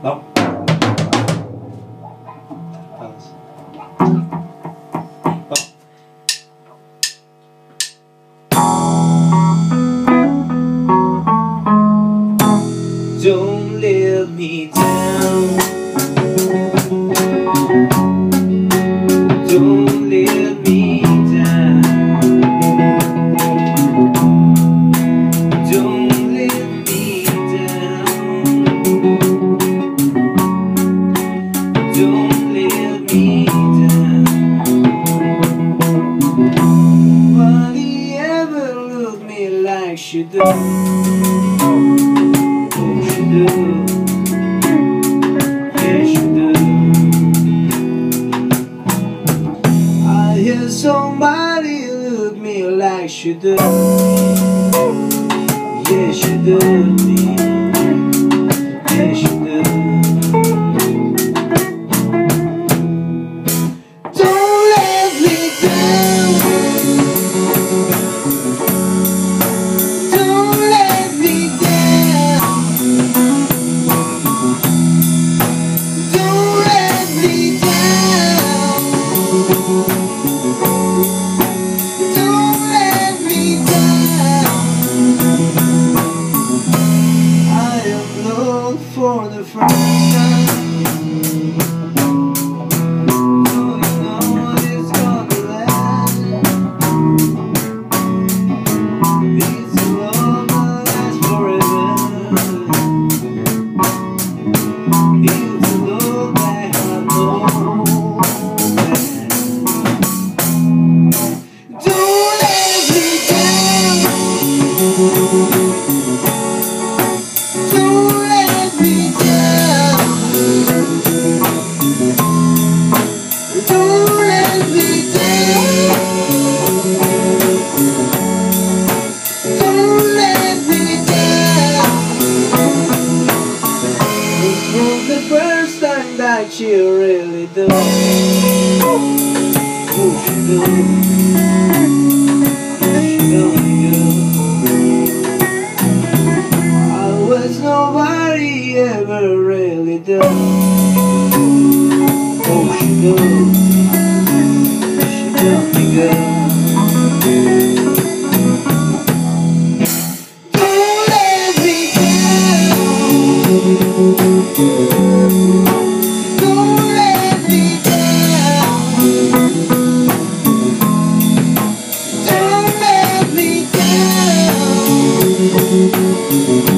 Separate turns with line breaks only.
No. Don't let me down Don't let me like she does do. Yes, you do. I hear somebody look me like she do. Yes, you do. The first you really do. I was nobody ever really do. Oh, she do. Thank you.